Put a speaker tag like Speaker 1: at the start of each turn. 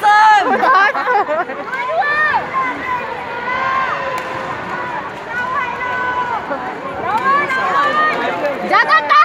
Speaker 1: Sơn.
Speaker 2: Ra dạ, tất cả